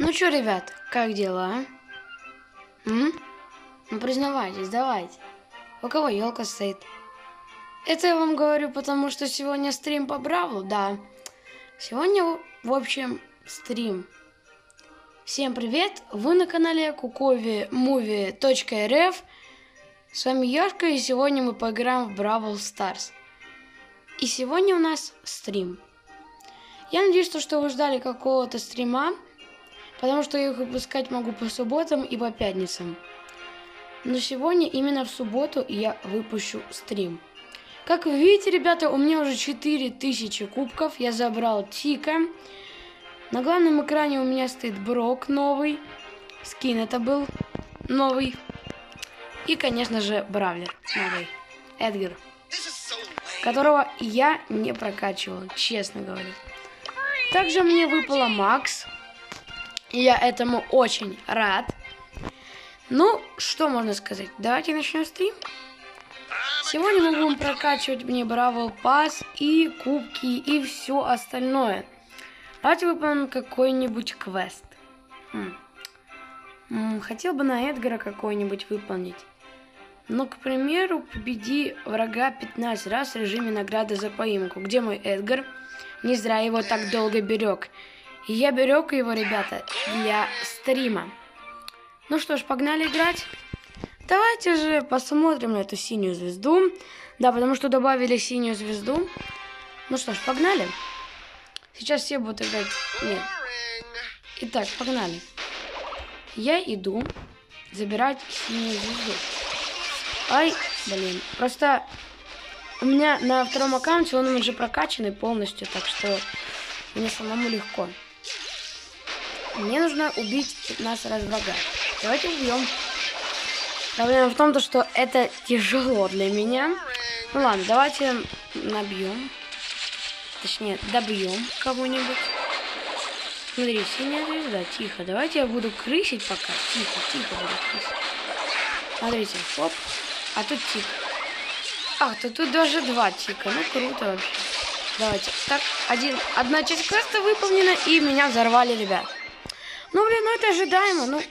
Ну что, ребят, как дела? а? М? Ну признавайтесь, давайте. У кого елка стоит? Это я вам говорю, потому что сегодня стрим по Бравлу, да. Сегодня, в общем, стрим. Всем привет! Вы на канале kukovi.movie.rf С вами Яшка, и сегодня мы поиграем в Бравл Старс. И сегодня у нас стрим. Я надеюсь, что, что вы ждали какого-то стрима, потому что я их выпускать могу по субботам и по пятницам. Но сегодня, именно в субботу, я выпущу стрим. Как вы видите, ребята, у меня уже 4000 кубков. Я забрал Тика. На главном экране у меня стоит Брок новый. Скин это был новый. И, конечно же, Бравлер новый. Эдгар. Которого я не прокачивал, честно говоря. Также мне выпала Макс. Я этому очень рад. Ну, что можно сказать? Давайте начнем стрим. Сегодня мы будем прокачивать мне Бравл Пас и кубки и все остальное. Давайте выполним какой-нибудь квест. Хм. М, Хотел бы на Эдгара какой-нибудь выполнить. Ну, к примеру, победи врага 15 раз в режиме награды за поимку. Где мой Эдгар? Не зря его так долго берег. И я берег его, ребята, для стрима. Ну что ж, погнали играть. Давайте же посмотрим на эту синюю звезду. Да, потому что добавили синюю звезду. Ну что ж, погнали. Сейчас все будут играть. Нет. Итак, погнали. Я иду забирать синюю звезду. Ай, блин. Просто у меня на втором аккаунте он уже прокачанный полностью, так что мне самому легко. Мне нужно убить 15 раз врага. Давайте убьем. Проблема в том, то, что это тяжело для меня. Ну ладно, давайте набьем. Точнее, добьем кого-нибудь. Смотри, синяя звезда, тихо. Давайте я буду крысить пока. Тихо, тихо буду крысить. Смотрите, хоп. А тут тик. Ах, то тут даже два тика. Ну, круто вообще. Давайте. Так, один, одна часть квеста выполнена, и меня взорвали, ребят. Ну, блин, ну это ожидаемо. Ну,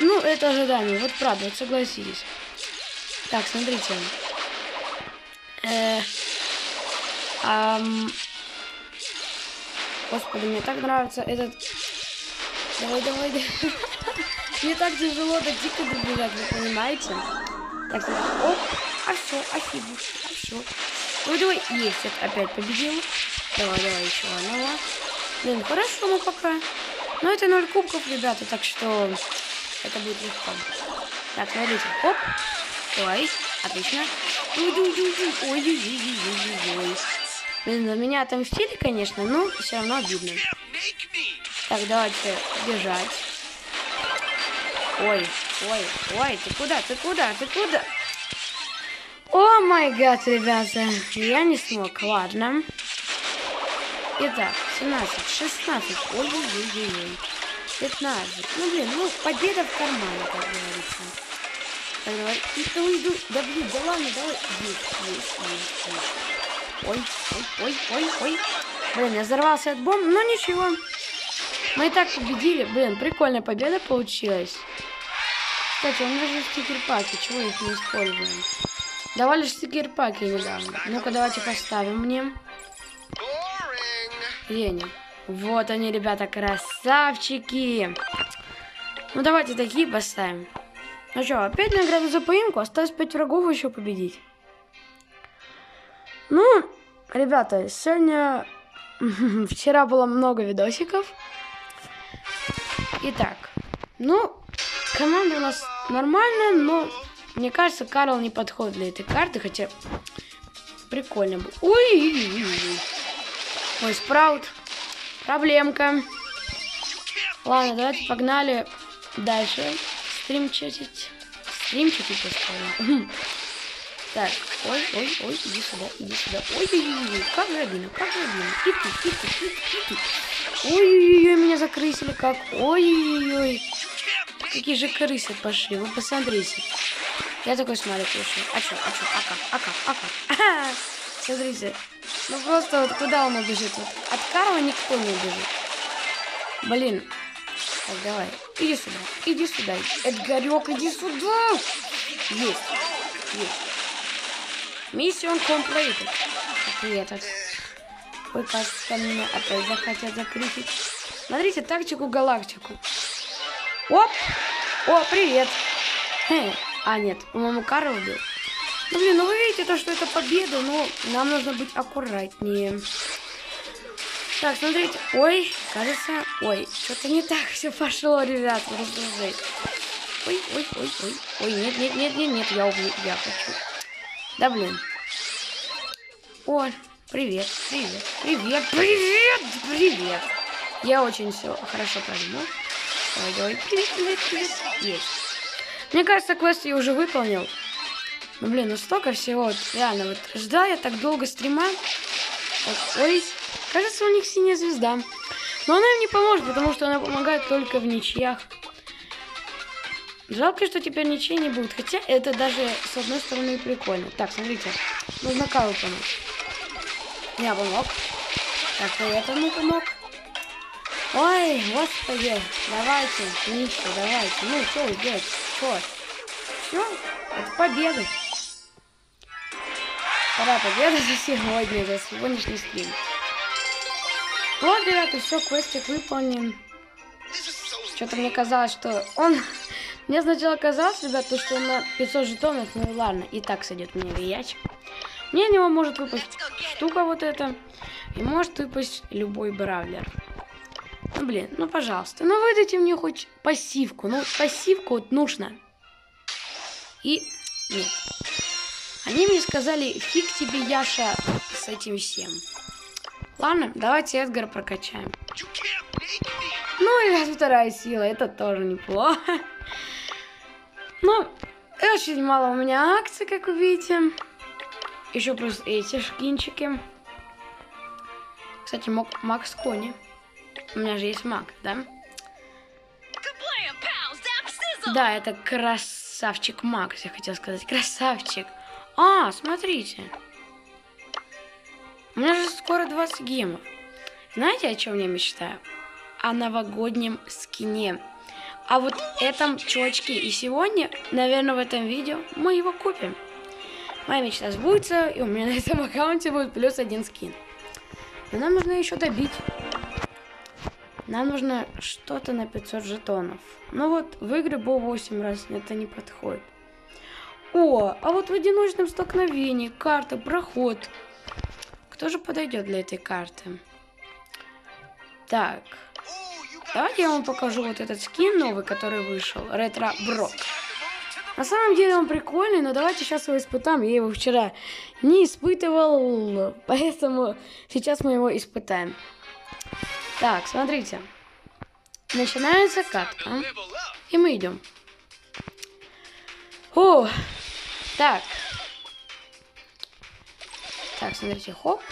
ну это ожидаемо. Вот правда, вот согласитесь. Так, смотрите. Э, ам, Господи, мне так нравится этот... Давай, давай, давай. Мне так тяжело до тика добежать, вы понимаете? Так, смотри. Оп, а все, афибу, а все. Ой, давай, есть, опять победил. Давай, давай, еще одного. Блин, хорошо, ну пока. Ну это 0 кубков, ребята, так что это будет легко. Так, смотрите, оп. Ой, отлично. Ой-ой-ой-ой-ой-ой-ой. Блин, на меня отомстили, конечно, но все равно обидно. Так, давайте бежать. Ой, ой, ой, ты куда, ты куда, ты куда? О май гад, ребята, я не смог, ладно. Итак, 17, 16, ой-ой-ой-ой, 15. Ну, блин, ну, победа в кармане, как говорится. Так, давай, иду, иду, да блин, да ладно, давай. Есть, есть, есть, есть. Ой, ой, ой, ой, ой. Блин, я взорвался от бомб, но ничего. Мы и так победили. Блин, прикольная победа получилась. Кстати, у меня же стикер-паки, чего их не используем? Давали же стикер-паки недавно. Ну-ка, давайте поставим мне. Леня. Вот они, ребята, красавчики. Ну, давайте такие поставим. Ну что, опять награда за поимку? Осталось 5 врагов еще победить. Ну, ребята, сегодня... Вчера было много видосиков. Итак, ну, команда у нас нормальная, но мне кажется, Карл не подходит для этой карты, хотя прикольно бы. Ой, Ой, спраут. Проблемка. Ладно, давайте погнали дальше. Стрим чатить. Стрим чатить. Так, ой, ой, ой, иди сюда, иди сюда. Ой, ой, ой, ой, как же обидно, как же обидно. И ты, и ты, и ты, и ты. Ой-ой-ой, меня закрысили как. Ой-ой-ой. Какие же крысы пошли, вы посмотрите. Я такой смотрю, слушай. А чё, а чё, а как, а как, а как? Ага. Смотрите. Ну просто вот куда он убежит? Вот от Карла никто не убежит. Блин. Так, давай. Иди сюда. Иди сюда. Эдгарек, иди сюда. Есть. Есть. Миссион. Как и этот. Ой, кажется, меня опять захотят закрыть. Смотрите, тактику галактику. Оп! О, привет! Хе. А, нет, по-моему, Карл убил. Ну, блин, ну вы видите, то, что это победа, но нам нужно быть аккуратнее. Так, смотрите. Ой, кажется... Ой, что-то не так все пошло, ребят. Жесть. Ой, ой, ой, ой. Ой, нет, нет, нет, нет, нет, я убью. Я хочу. Да, блин. Ой, привет, привет, привет, привет, привет. Я очень все хорошо продумал. Давай, давай, привет, привет, привет. Есть. Мне кажется, квест я уже выполнил. Ну, блин, ну столько всего. Вот, реально, вот ждал я так долго стрима. Вот, ой, кажется, у них синяя звезда. Но она им не поможет, потому что она помогает только в ничьях. Жалко, что теперь ничья не будет. Хотя это даже, с одной стороны, прикольно. Так, смотрите. Нужно Каву помочь. Я помог. Так, и этому помог. Ой, господи. Давайте, ничего, давайте. Ну, что делать? Что? Все, это победа. Вторая победа за сегодня, за сегодняшний стрим. Вот, ребята, все, квестик выполнен. Что-то мне казалось, что он... Мне сначала казалось, ребята, что на 500 жетонов, ну ладно, и так сойдет мне вияч. Мне него может выпасть штука вот эта, и может выпасть любой бравлер. Ну, блин, ну, пожалуйста, ну, выдайте мне хоть пассивку, ну, пассивку вот нужно. И нет. Они мне сказали, фиг тебе, Яша, с этим всем. Ладно, давайте Эдгар прокачаем. Ну, и вторая сила, это тоже неплохо. Ну, очень мало у меня акций, как вы видите. Еще плюс эти шкинчики. Кстати, мог Макс Кони. У меня же есть Мак, да? Да, это красавчик Макс, я хотел сказать. Красавчик. А, смотрите. У меня же скоро 20 гемов. Знаете, о чем я мечтаю? О новогоднем скине. А вот этом чувачке. И сегодня, наверное, в этом видео мы его купим. Моя мечта сбудется, и у меня на этом аккаунте будет плюс один скин. Но нам нужно еще добить. Нам нужно что-то на 500 жетонов. Но вот в игры по 8 раз это не подходит. О, а вот в одиночном столкновении карта, проход. Кто же подойдет для этой карты? Так. Давайте я вам покажу вот этот скин новый, который вышел. Ретро Брок. На самом деле он прикольный, но давайте сейчас его испытаем. Я его вчера не испытывал, поэтому сейчас мы его испытаем. Так, смотрите. Начинается катка. И мы идем. О, так. Так, смотрите, хоп.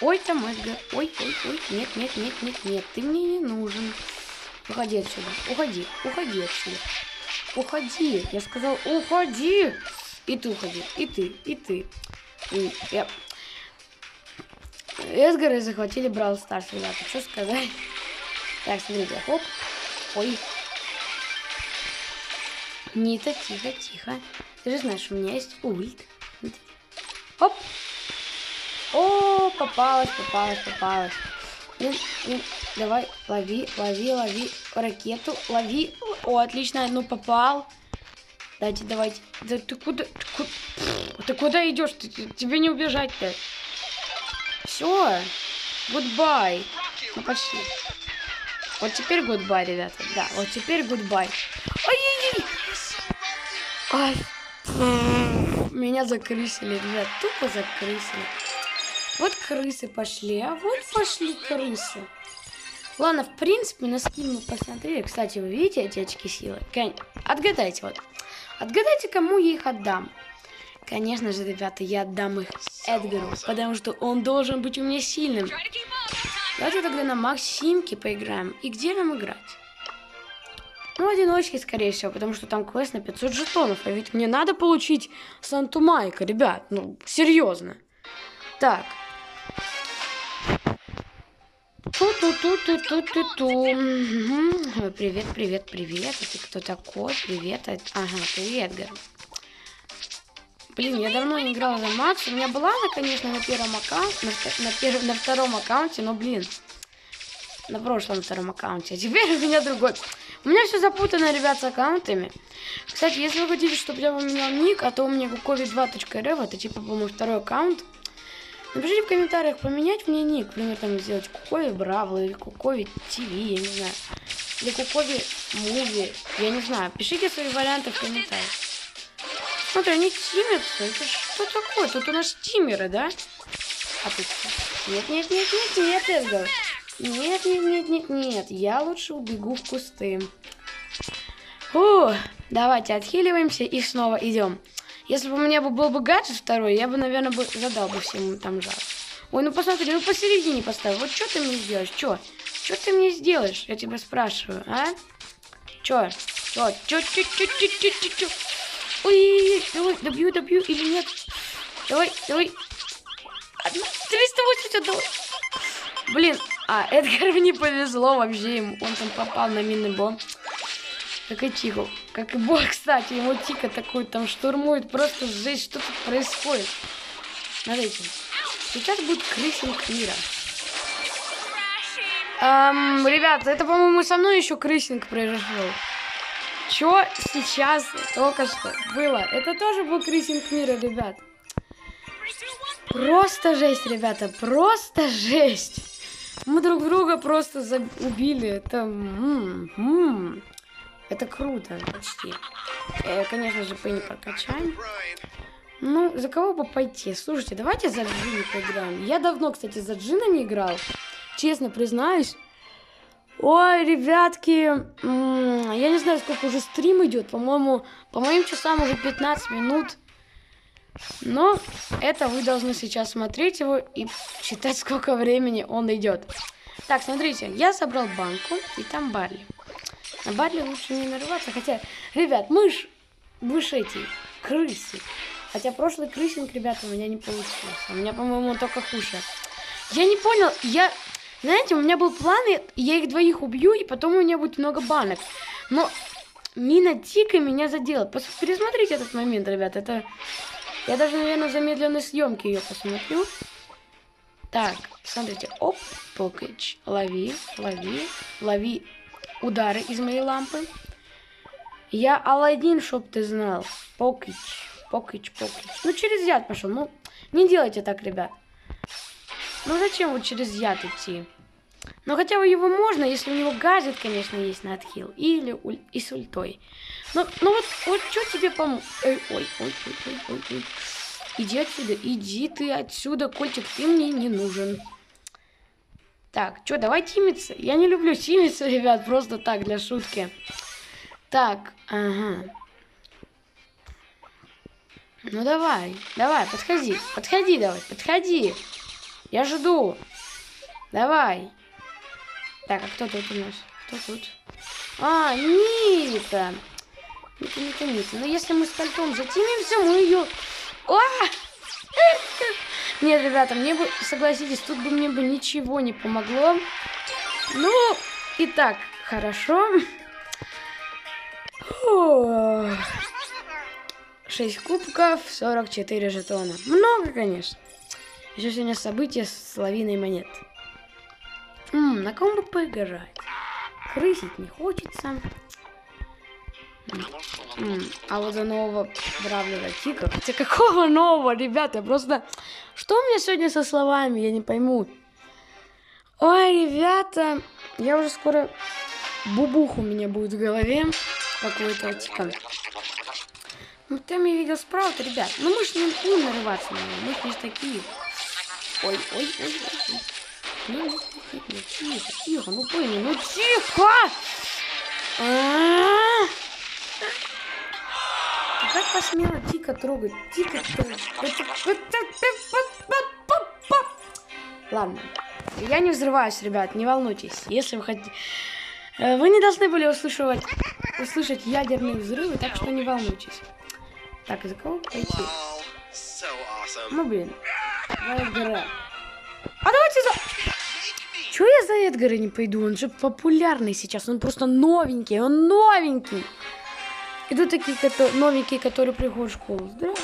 Ой, там Эдгар. Ой, ой, ой. Нет, нет, нет, нет, нет. Ты мне не нужен. Уходи отсюда. Уходи. Уходи отсюда. Уходи. Я сказал, уходи. И ты уходи. И ты. И ты. И я... Эдгары захватили Брал Старс, ребята. Что сказать? Так, смотрите. Хоп. Ой. Нита, тихо, тихо. Ты же знаешь, у меня есть ульт. Оп. О, попалась, попалась, попалась. Блин, блин, давай, лови, лови, лови ракету, лови. О, отлично, ну попал. Дайте, давайте. Да ты куда, ты куда, ты куда идешь? Ты, тебе не убежать-то. Все, goodbye. Ну почти. Вот теперь goodbye, ребята. Да, вот теперь goodbye. Ой-ой-ой. Ай. Меня закрысили, ребят. Тупо закрысили. Вот крысы пошли, а вот пошли крысы. Ладно, в принципе, на скин мы посмотрели. Кстати, вы видите эти очки силы? Отгадайте вот. Отгадайте, кому я их отдам. Конечно же, ребята, я отдам их Эдгару, потому что он должен быть у меня сильным. Давайте тогда на Максимке поиграем. И где нам играть? Ну, одиночки, скорее всего, потому что там квест на 500 жетонов. А ведь мне надо получить Санту Майка, ребят. Ну, серьезно. Так, Ту-ту-ту-ту-ту-ту-ту. Привет, привет, привет. А ты кто такой? Привет. А, ага, ты Эдгар. Блин, я давно не играла за Макс. У меня была она, конечно, на первом аккаунте, на, на, на втором аккаунте, но, блин, на прошлом втором аккаунте. А теперь у меня другой. У меня все запутано, ребят, с аккаунтами. Кстати, если вы хотите, чтобы я поменял ник, а то у меня kukovi2.rf, это типа, по-моему, второй аккаунт. Напишите в комментариях, поменять мне ник. Например, там сделать Кукови Браво или Кукови ТВ, я не знаю. Или Кукови Муви, я не знаю. Пишите свои варианты в комментариях. Смотри, они тимятся. Это что такое? Тут у нас тимеры, да? А тут... Нет, нет, нет, нет, нет, Эдгар. Нет, нет, нет, нет, нет. Я лучше убегу в кусты. Фу, давайте отхиливаемся и снова идем. Если бы у меня был бы гаджет второй, я бы, наверное, бы задал бы всем там жар. Ой, ну посмотри, ну посередине поставь. Вот что ты мне сделаешь? Что? Что ты мне сделаешь? Я тебя спрашиваю, а? Чё? Чё? Чё? Чё? Чё? Чё? Чё? Чё? Ой, давай, добью, добью или нет? Давай, давай. 380 давай. Блин, а, Эдгару не повезло вообще, ему. он там попал на минный бомб. Как и Тико. Как и Бог, кстати, ему Тика такой там штурмует. Просто жесть, что тут происходит. Смотрите. Сейчас будет крысинг мира. Эм, ребят, это, по-моему, со мной еще крысинг произошел. Что сейчас только что было? Это тоже был крысинг мира, ребят. Просто жесть, ребята, просто жесть. Мы друг друга просто убили. Это... М -м -м. Это круто, почти. Э, конечно же, Пенни прокачаем. Ну, за кого бы пойти? Слушайте, давайте за Джина поиграем. Я давно, кстати, за Джина не играл. Честно признаюсь. Ой, ребятки, я не знаю, сколько уже стрим идет. По-моему, по моим часам уже 15 минут. Но это вы должны сейчас смотреть его и считать, сколько времени он идет. Так, смотрите, я собрал банку, и там Барли. На Барли лучше не нарываться, хотя, ребят, мы ж, вы ж эти, крысы. Хотя прошлый крысинг, ребята, у меня не получился. У меня, по-моему, только хуже. Я не понял, я знаете, у меня был план, я их двоих убью, и потом у меня будет много банок. Но мина Тика меня задела. Пересмотрите этот момент, ребят. Это... Я даже, наверное, замедленной съемке ее посмотрю. Так, смотрите. Оп, покач. Лови, лови, лови удары из моей лампы. Я Алладин, чтоб ты знал. Покач, покач, покач. Ну, через яд пошел. Ну, не делайте так, ребят. Ну зачем вот через яд идти? Ну хотя бы его можно, если у него гаджет, конечно, есть на отхил. Или уль... и с ультой. Ну, ну вот, вот что тебе помог? Ой, ой, ой, ой, ой, ой, ой. Иди отсюда, иди ты отсюда, Кольчик, ты мне не нужен. Так, что, давай тимиться? Я не люблю тимиться, ребят, просто так, для шутки. Так, ага. Ну давай, давай, подходи, подходи давай, подходи. Я жду. Давай. Так, а кто тут у нас? Кто тут? А, Нита. Нита, Нита, Нита. Но если мы с кольтом затимимся, мы ее... А! Нет, ребята, мне бы, согласитесь, тут бы мне бы ничего не помогло. Ну, и так, хорошо. 6 кубков, 44 жетона. Много, конечно. Еще сегодня событие с лавиной монет. М на ком бы поиграть? Крысить не хочется. М а вот за нового Бравлера Тика. Хотя какого нового, ребята? Просто... Что у меня сегодня со словами? Я не пойму. Ой, ребята, я уже скоро... Бубух у меня будет в голове. Какой-то Тика. Ну, там я видел справа, ребят. Ну, мы же не будем нарываться на него. Мы же не такие. Ой, ой, ой, ой. Ну, ну, тихо, тихо, ну пойми, ну тихо! А -а -а! Как посмела Тика трогать? Тика трогать. Ладно. Я не взрываюсь, ребят, не волнуйтесь. Если вы хотите... Э, вы не должны были услышать, услышать ядерные взрывы, так что не волнуйтесь. Так, за кого пойти? Ну, блин. А давайте за... Чего я за Эдгара не пойду? Он же популярный сейчас. Он просто новенький. Он новенький. Идут такие кото- новенькие, которые приходят в школу. This.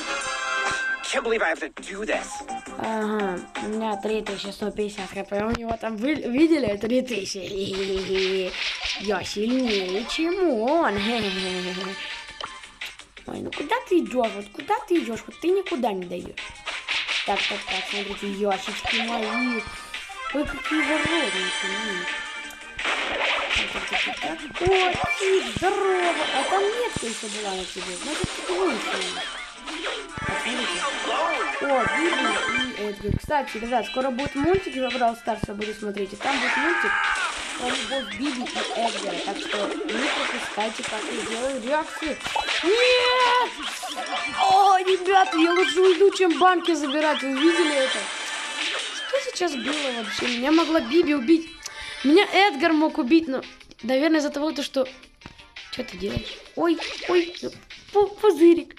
Ага, у меня 3150 хп, у него там, вы видели, 3000. Я сильнее, чем он. Ой, ну куда ты идешь? Вот куда ты идешь? Вот ты никуда не даешь. Так, так, так, смотрите, ящички мои. Ой, какие так. О, Тик, здорово. А там метка еще была на тебе. Значит, ты смотрите. О, Биби и Эдгар. Кстати, ребят, скоро будет мультик, я Brawl Старса буду смотреть. И там будет мультик про любовь Биби и Эдгара. Так что не пропускайте, как я делаю реакции. Нет! О, ребята, я лучше уйду, чем банки забирать. Вы видели это? Что сейчас было вообще? Меня могла Биби убить. Меня Эдгар мог убить, но, наверное, из-за того, то, что... Что ты делаешь? Ой, ой, пу- пузырик.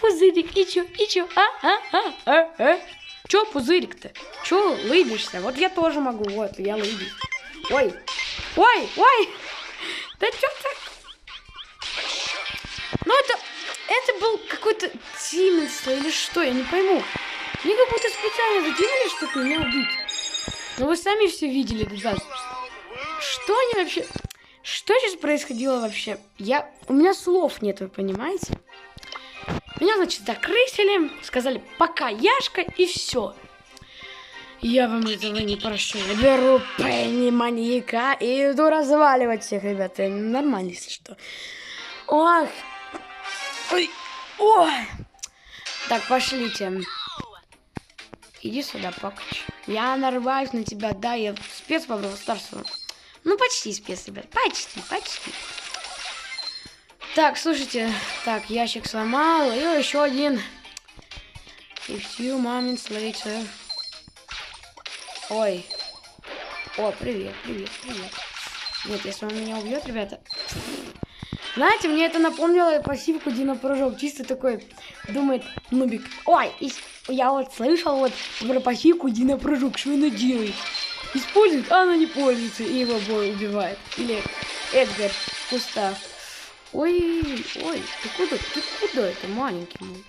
Пузырик, и чё, и чё? А, а, а, а, а? Чё пузырик-то? Чё лыбишься? Вот я тоже могу, вот, я лыбюсь. Ой, ой, ой! Да чё так? Ну это, это был какой-то тиминство или что, я не пойму. Мне как будто специально затянули, чтобы меня убить. Ну вы сами все видели, ребят. Что они вообще... Что сейчас происходило вообще? Я... У меня слов нет, вы понимаете? Меня, значит, закрысили, сказали пока Яшка и все. Я вам этого не прошу. Я беру Пенни маньяка и иду разваливать всех, ребята. Нормально, если что. Ох. Ой. Ой. Так, пошлите. Иди сюда, Покач. Я нарываюсь на тебя, да, я спец по Brawl Старсу. Ну, почти спец, ребят, почти, почти. Так, слушайте, так, ящик сломал, и еще один. И few moments later. Ой. О, привет, привет, привет. Нет, если он меня убьет, ребята. Знаете, мне это напомнило пассивку Дина Прыжок. Чисто такой, думает, нубик. Ой, и я вот слышал вот про пассивку Дина Прыжок. Что она делает? Использует, а она не пользуется. И его бой убивает. Или Эдгар в кустах. Ой, ой, ты куда? Ты куда это, маленький мой?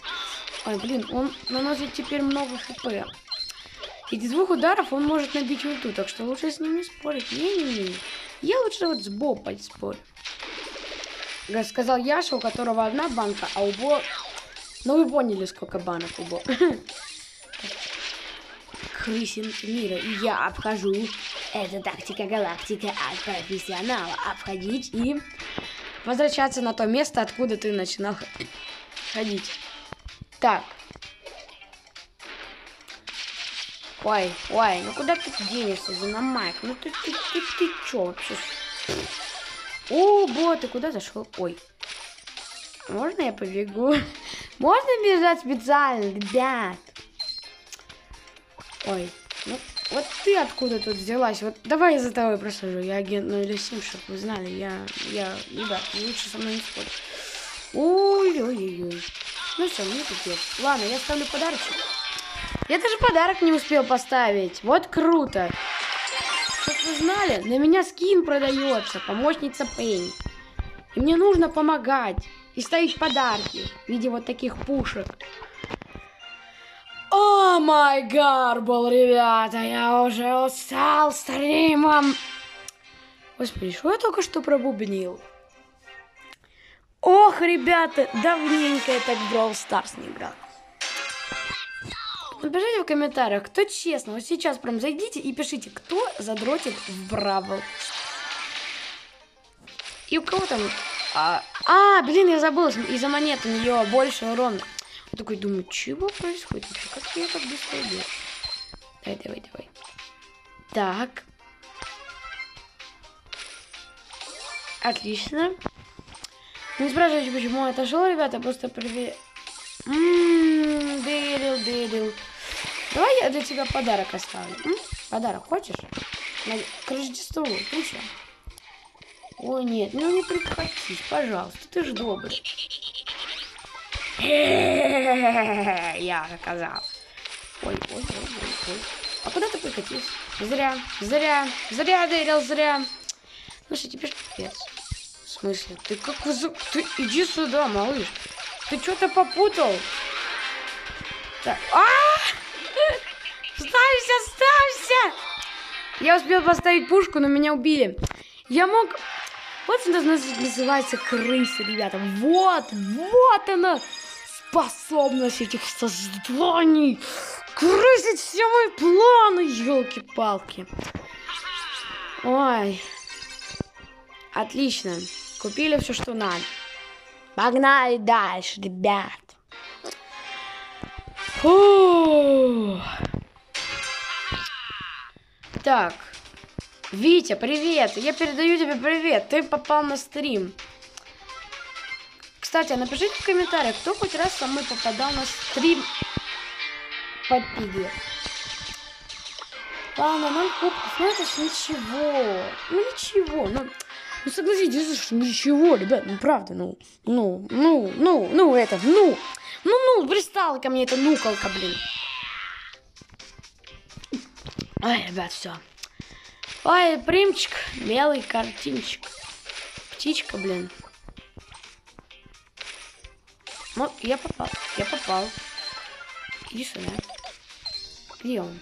Ой, блин, он наносит теперь много хп. Из двух ударов он может набить ульту, так что лучше с ним не спорить. Не-не-не. Я лучше вот с Бо поспорю. Га- Сказал Яша, у которого одна банка, а у Бо... Ну, вы поняли, сколько банок у Бо. Крысин мира. Я обхожу. Это тактика галактика от профессионала. Обходить и возвращаться на то место, откуда ты начинал ходить. Так. Ой, ой, ну куда ты денешься, Динамайк? Ну ты, ты, ты, ты чё вообще? О, бот, ты куда зашел? Ой. Можно я побегу? Можно бежать специально, ребят? Ой, ну вот ты откуда тут взялась? Вот давай я за тобой просажу. Я агент 07, чтобы вы знали. Я, я, ребят, лучше со мной не спорить. Ой-ой-ой. Ну все, мне пипец. Ладно, я ставлю подарочек. Я даже подарок не успел поставить. Вот круто. Чтоб вы знали, на меня скин продается, помощница Пенни. И мне нужно помогать и ставить подарки в виде вот таких пушек. О май гарбл, ребята, я уже устал стримом. Господи, что я только что пробубнил? Ох, ребята, давненько я так в Brawl Stars не играл. Напишите в комментариях, кто честно, вот сейчас прям зайдите и пишите, кто задротит в Бравл. И у кого там... А, а, блин, я забыл, из-за монет у нее больше урона. Я такой думаю, чего происходит? Как я так быстро иду? Давай, давай, давай. Так. Отлично. Не спрашивайте, почему я отошел, ребята, просто проверь. Ммм, Дэрил, Дэрил. Давай я для тебя подарок оставлю. М? Подарок хочешь? На... К Рождеству, ты чё? Ой, нет, ну не прихватись, пожалуйста, ты же добрый. Я сказал. Ой, ой, ой, ой, ой. А куда ты прикатился? Зря, зря, зря, Дэрил, зря. Слушай, тебе ж капец. В смысле? Ты как вызов... Ты иди сюда, малыш. Ты что-то попутал? Так. А! Ставься, ставься! Я успел поставить пушку, но меня убили. Я мог... Вот это называется крыса, ребята. Вот, вот она способность этих созданий крысить все мои планы, елки-палки. Ой. Отлично. Купили все, что надо. Погнали дальше, ребят. Фу. Так. Витя, привет. Я передаю тебе привет. Ты попал на стрим. Кстати, напишите в комментариях, кто хоть раз со мной попадал на стрим по пиге. Ладно, ноль кубков, ну это ж ничего. Ну ничего, ну... Ну согласитесь, это ж ничего, ребят, ну правда, ну, ну, ну, ну, ну, это, ну, ну, ну, пристала ко мне эта нуколка, блин. Ай, ребят, все. Ой, примчик, белый картинчик. Птичка, блин. Ну, я попал, я попал. Иди сюда. Где он?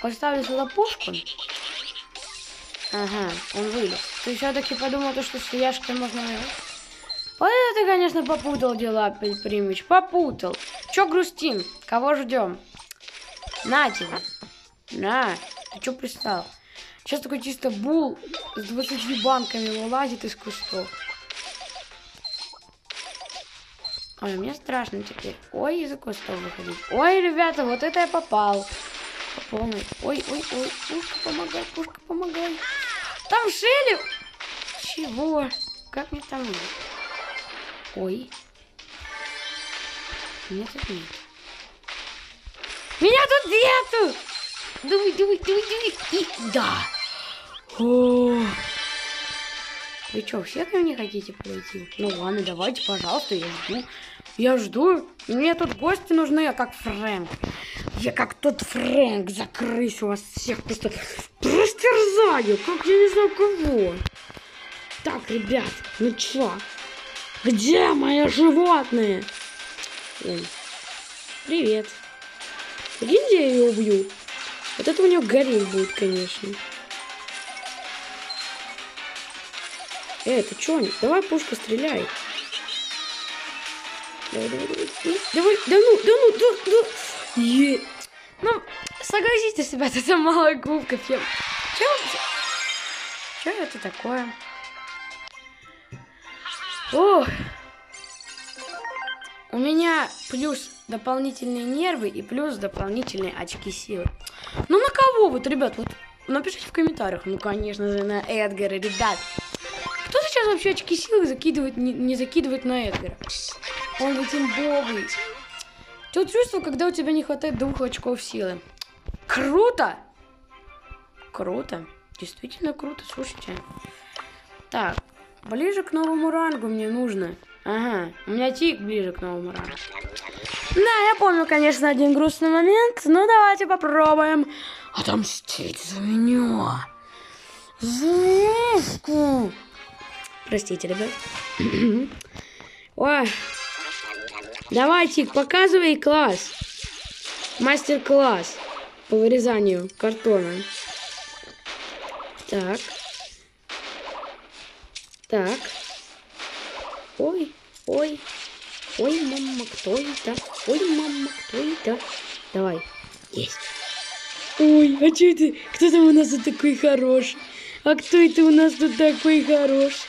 Поставлю сюда пушку. Ага, он вылез. Ты все-таки подумал, что с яшкой можно? Вот это конечно, попутал дела, Примыч. Попутал. Че грустим? Кого ждем? На тебе. На. Ты че пристал? Сейчас такой чисто бул с 20 банками вылазит из кустов. Ой, мне страшно теперь. Ой, из кустов выходить. Ой, ребята, вот это я попал. По полной. Ой, ой, ой. Пушка, помогай, пушка, помогай. Там Шелли... Чего? Как мне там... Ой. Меня тут нет. Меня тут нету! Давай, давай, давай, давай. И да. О. Вы что, все ко мне хотите пройти? Ну ладно, давайте, пожалуйста, я жду. Я жду. Мне тут гости нужны, я как Фрэнк. Я как тот Фрэнк, закрыть вас всех просто растерзаю, как я не знаю кого. Так, ребят, ну чё? Где мои животные? Привет. Где я ее убью? Вот это у нее горель будет, конечно. Эй, ты чё? Давай, пушка, стреляй. Давай, давай, давай. Давай, да ну, да ну, да, да. Е... Ну, согласитесь, ребята, это мало кубков. Я... Чё? Чё это такое? Ох. У меня плюс дополнительные нервы и плюс дополнительные очки силы. Ну на кого вот, ребят, вот напишите в комментариях. Ну, конечно же, на Эдгара, ребят. Кто сейчас вообще очки силы закидывает, не, не закидывает на Эдгара? Он ведь имбовый. Тут чувство, когда у тебя не хватает двух очков силы. Круто! Круто. Действительно круто, слушайте. Так, ближе к новому рангу мне нужно. Ага, у меня тик ближе к новому рангу. Да, я помню, конечно, один грустный момент. Ну, давайте попробуем отомстить за меня. Звуку. Простите, ребят. Ой. Давайте, показывай класс. Мастер-класс по вырезанию картона. Так. Так. Ой, ой. Ой, мама, кто это? Ой, мама, кто это? Давай. Есть. Ой, а что это? Кто там у нас тут такой хороший? А кто это у нас тут такой хороший?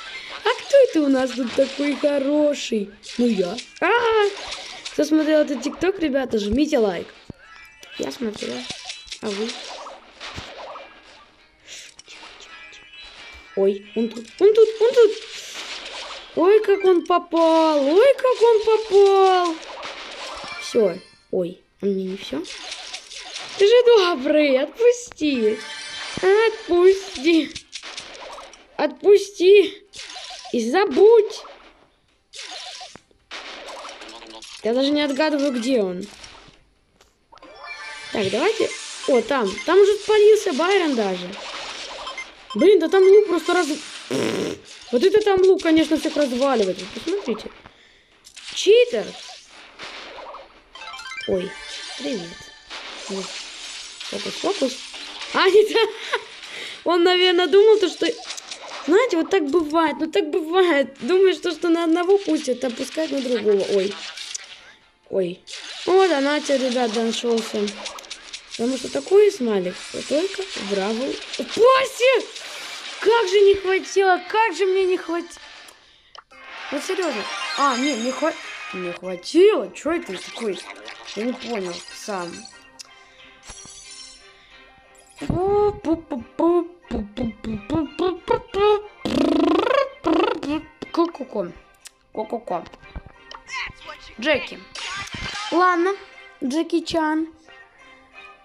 А кто это у нас тут такой хороший? Ну я. А, -а, -а. Кто смотрел этот тикток, ребята, жмите лайк. Я смотрела. А вы? Ой, он тут, он тут, он тут. Ой, как он попал. Ой, как он попал. Все. Ой, а мне не все? Ты же добрый, отпусти. Отпусти. Отпусти. И забудь. Я даже не отгадываю, где он. Так, давайте О, там. Там уже спалился Байрон даже. Блин, да там лук просто раз... Вот это там лук, конечно, всех разваливает. Вы посмотрите. Читер. Ой, привет. Ну, Фокус, фокус. А, не так. Он, наверное, думал, то, что... Знаете, вот так бывает, ну так бывает. Думаешь, что, что на одного пустят, а пускать на другого. Ой. Ой. Вот она тебе, ребят, нашелся. Потому что такой смайлик только в Бравл Пасе! Как же не хватило, как же мне не хватило. Вот серьезно. А, не, не хватило. Не хватило? Что это такой? Я не понял сам. Ку-ку-ку. Ку-ку-ку. Джеки. Ладно, Джеки Чан.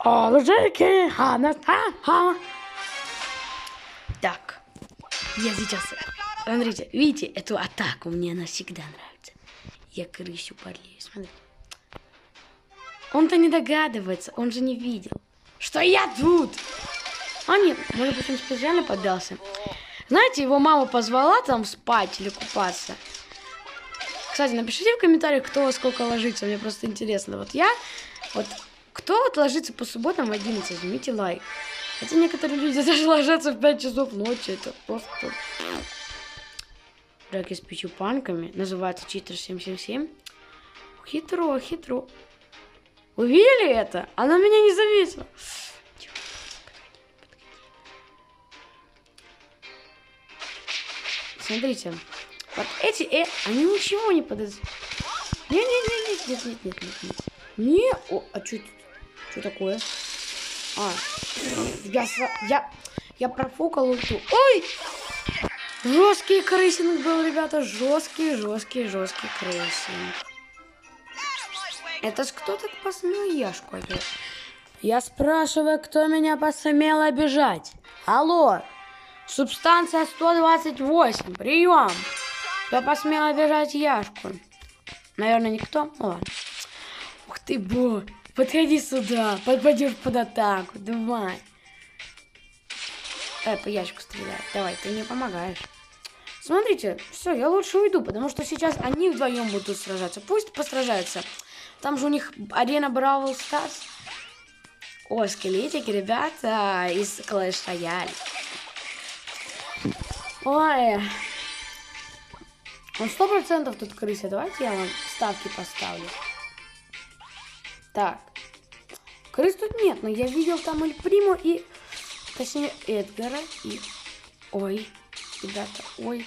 О, Джеки, Хана, ха, Так, я сейчас... Смотрите, видите, эту атаку мне она всегда нравится. Я крысю болею, смотрите. Он-то не догадывается, он же не видел, что я тут. А нет, может быть, он специально поддался. Знаете, его мама позвала там спать или купаться. Кстати, напишите в комментариях, кто во сколько ложится. Мне просто интересно. Вот я, вот кто вот ложится по субботам в 11, жмите лайк. Хотя некоторые люди даже ложатся в 5 часов ночи. Это просто... Драки с пятью панками. Называется Читер 777. Хитро, хитро. Вы видели это? Она меня не заметила. Смотрите. Вот эти, э, они ничего не подозревают. Нет, нет, нет, нет, нет, нет, нет, нет. Не, о, а что Что такое? А, я, я, я профукал ульту. Ой! Жесткий крысинг был, ребята, жесткий, жесткий, жесткий крысинг. Это ж кто так посмел Яшку обижать? Я спрашиваю, кто меня посмел обижать? Алло, субстанция 128, прием. Кто посмел обижать Яшку? Наверное, никто? Ну ладно. Ух ты, бо, подходи сюда, попадешь под атаку, давай. Э, по ящику стреляет. Давай, ты мне помогаешь. Смотрите, все, я лучше уйду, потому что сейчас они вдвоем будут сражаться. Пусть постражаются. Там же у них арена Бравл Старс. О, скелетики, ребята, из Clash Royale. Ой. Он сто процентов тут крыса. Давайте я вам ставки поставлю. Так. Крыс тут нет, но я видел там Эль Приму и... Точнее, Эдгара и... Ой, ребята, ой.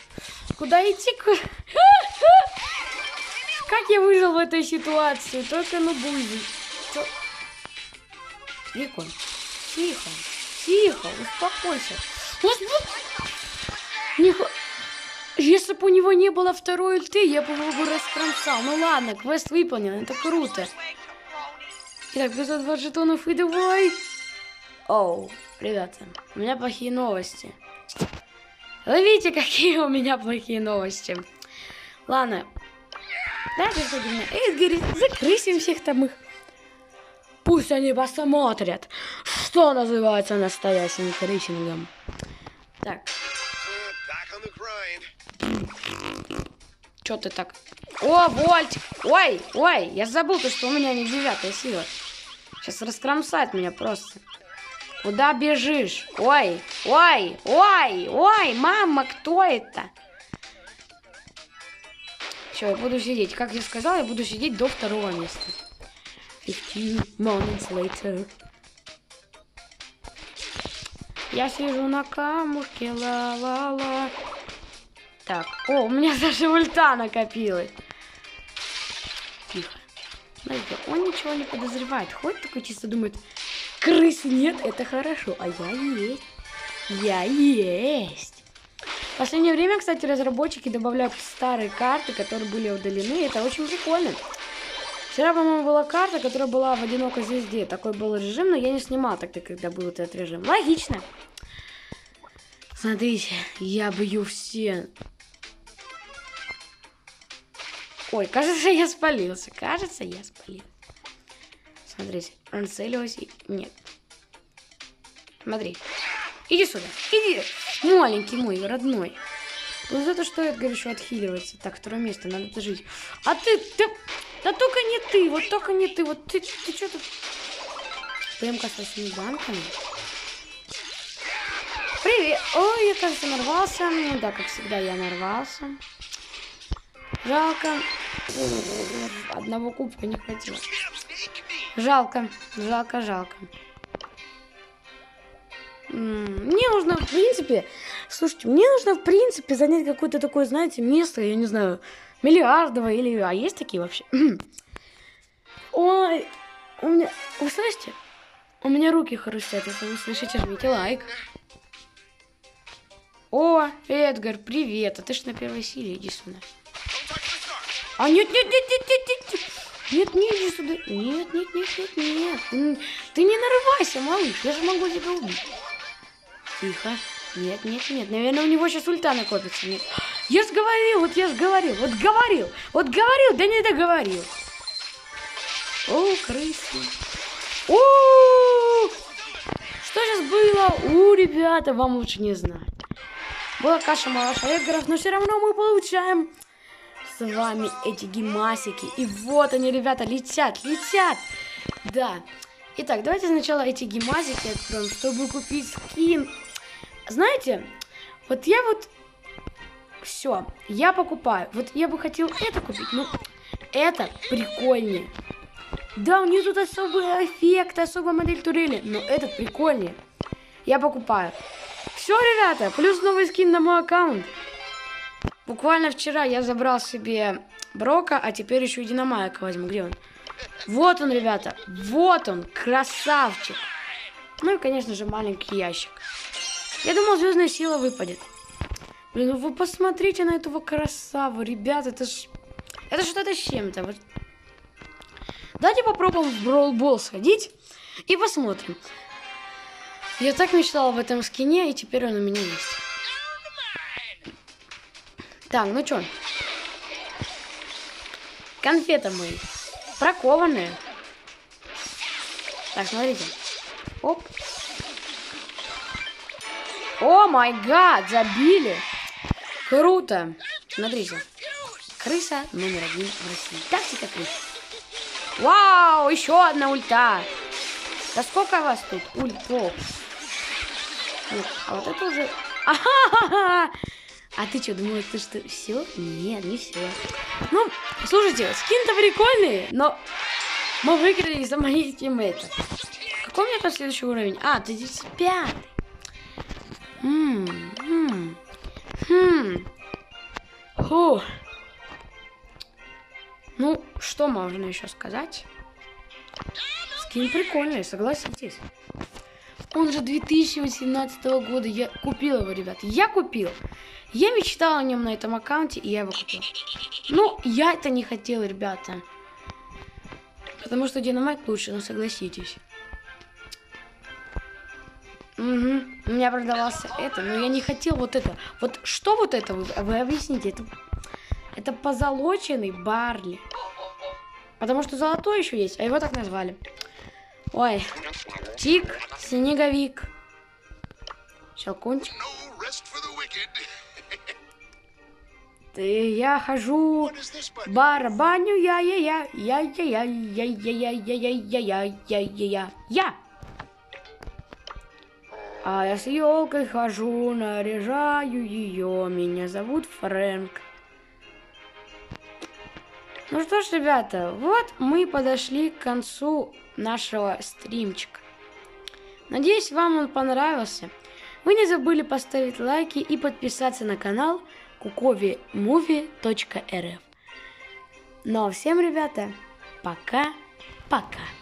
Куда идти? Как я выжил в этой ситуации? Только ну будет. Тихо. Тихо. Тихо. Успокойся. Не... Если бы у него не было второй ульты, я бы его раскромсал. Ну ладно, квест выполнен, это круто. Итак, 520 жетонов и давай. Оу, ребята, у меня плохие новости. Вы видите, какие у меня плохие новости. Ладно, давайте сходим на Эдгари, закрысим всех там их. Пусть они посмотрят, что называется настоящим крысингом. Так. Чё ты так? О, Вольт! Ой, ой, я забыл то, что у меня не девятая сила. Сейчас раскромсать меня просто. Куда бежишь? Ой, ой, ой, ой, мама, кто это? Все, я буду сидеть. Как я сказал, я буду сидеть до второго места. 15 moments later. Я сижу на камушке, ла-ла-ла. Так, о, у меня даже ульта накопилась. Тихо. Смотрите, он ничего не подозревает. Ходит такой чисто думает, крыс нет, это хорошо, а я есть. Я есть. В последнее время, кстати, разработчики добавляют старые карты, которые были удалены. Это очень прикольно. Вчера, по-моему, была карта, которая была в одинокой звезде. Такой был режим, но я не снимал тогда, когда был этот режим. Логично. Смотрите, я бью все Ой, кажется, я спалился. Кажется, я спалился. Смотрите, он целился. Нет. Смотри. Иди сюда. Иди. Маленький мой, родной. Ну за то, что Эдгар еще отхиливается. Так, второе место, надо дожить. А ты, ты... Да только не ты, вот только не ты. Вот ты, ты что тут... ПМК с восьми банками. Привет. Ой, я, кажется, нарвался. Ну да, как всегда, я нарвался. Жалко. Одного кубка не хватило. Жалко, жалко, жалко. Мне нужно, в принципе, слушайте, мне нужно, в принципе, занять какое-то такое, знаете, место, я не знаю, миллиардовое или... А есть такие вообще? Ой, у меня... Вы слышите? У меня руки хрустят, если вы слышите, жмите лайк. О, Эдгар, привет, а ты ж на первой силе, иди сюда. А нет, нет, нет, нет, нет, нет, нет, не иди сюда. Нет, нет, нет, нет, нет. Ты не нарывайся, малыш, я же могу тебя убить. Тихо. Нет, нет, нет. Наверное, у него сейчас ульта накопится. Нет. Я же говорил, вот я же говорил, вот говорил, вот говорил, да не договорил. О, крысы. О, что сейчас было? У, ребята, вам лучше не знать. Была каша малаша Эдгаров, но все равно мы получаем вами эти гимасики. И вот они, ребята, летят, летят. Да. Итак, давайте сначала эти гимасики откроем, чтобы купить скин знаете, вот я вот... Все, я покупаю. Вот я бы хотел это купить, ну, это прикольнее. Да, у нее тут особый эффект, особая модель турели, но этот прикольнее. Я покупаю. Все, ребята, плюс новый скин на мой аккаунт. Буквально вчера я забрал себе Брока, а теперь еще и Динамайка возьму. Где он? Вот он, ребята. Вот он, красавчик. Ну и, конечно же, маленький ящик. Я думал, звездная сила выпадет. Блин, ну вы посмотрите на этого красаву, ребят, это ж... Это что-то с чем-то. Вот. Давайте попробуем в Brawl Ball сходить и посмотрим. Я так мечтала об этом скине, и теперь он у меня есть. Так, ну чё? Конфеты мои. Прокованные. Так, смотрите. Оп. О май гад, забили. Круто. Смотрите. Крыса номер один в России. Тактика крыс. Вау, еще одна ульта. Да сколько вас тут ультов? Нет, а вот это уже... Ага! А ты что, думаешь, ты что, все? Нет, не все. Ну, слушайте, скин-то прикольный, но мы выиграли из-за моих тиммейтов. Какой у меня там следующий уровень? А, 35. Хм, хм, хм. Фу. Ну, что можно еще сказать? Скин прикольный, согласитесь. Он же 2018 года. Я купил его, ребят. Я купил. Я мечтал о нем на этом аккаунте, и я его купил. Ну, я это не хотел, ребята. Потому что Динамайк лучше, но согласитесь. Угу. У меня продавался это, но я не хотел вот это. Вот что вот это? Вы, вы объясните. Это, это позолоченный Барли. Потому что золотой еще есть, а его так назвали. Ой. Тик, снеговик. Щелкунчик. Я хожу, барабаню я-я-я, я-я-я, я-я-я-я-я-я-я-я-я. Я! А я с елкой хожу, наряжаю ее. Меня зовут Фрэнк. Ну что ж, ребята, вот мы подошли к концу нашего стримчика. Надеюсь, вам он понравился. Вы не забыли поставить лайки и подписаться на канал kukovimovie.rf. Ну а всем, ребята, пока-пока.